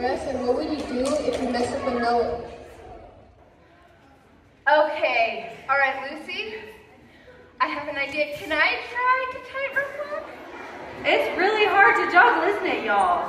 Twenty-one and what would you do if you mess up a note? Okay, all right, Lucy. I have an idea. Can I try to tie it real quick? It's really hard to juggle, isn't it, y'all?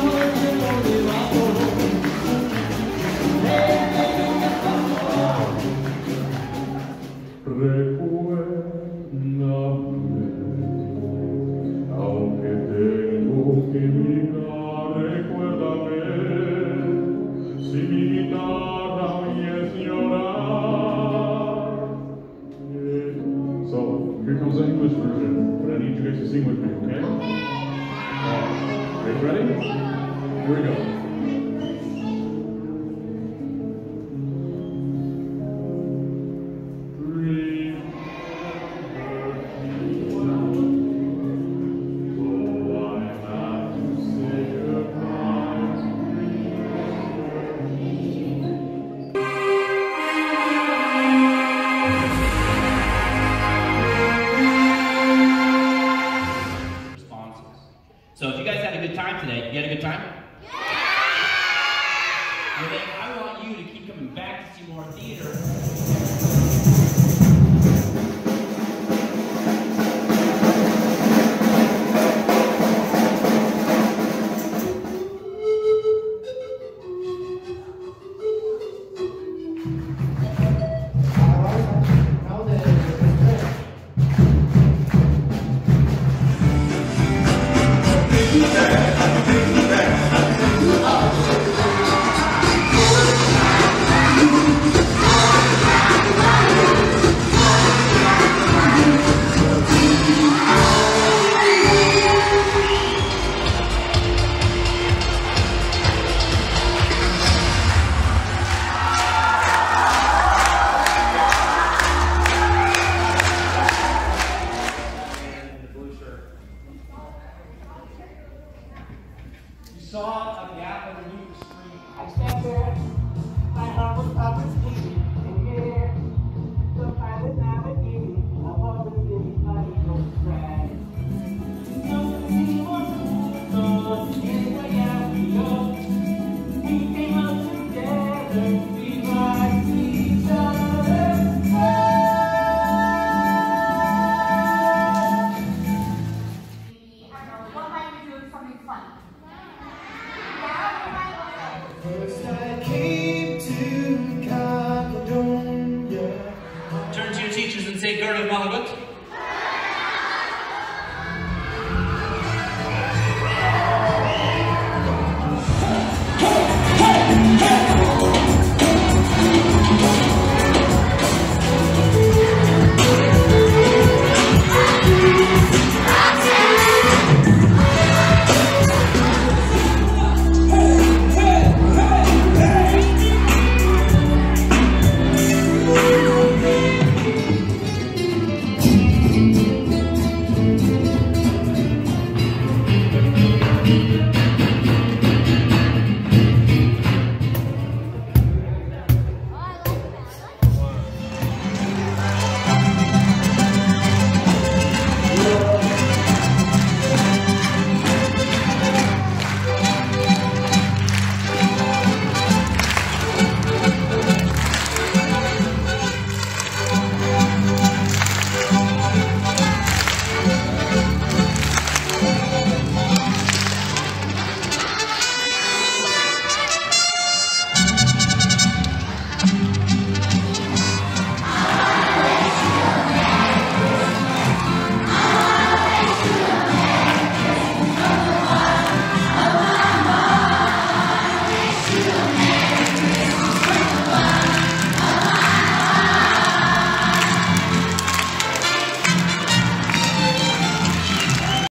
sing with me, okay? Uh, are you ready? Here we go. I want you to keep coming back to see more theater. saw a gap underneath the screen. I stand there. My heart was palpitating. First I came to Turn to your teachers and say, Girl of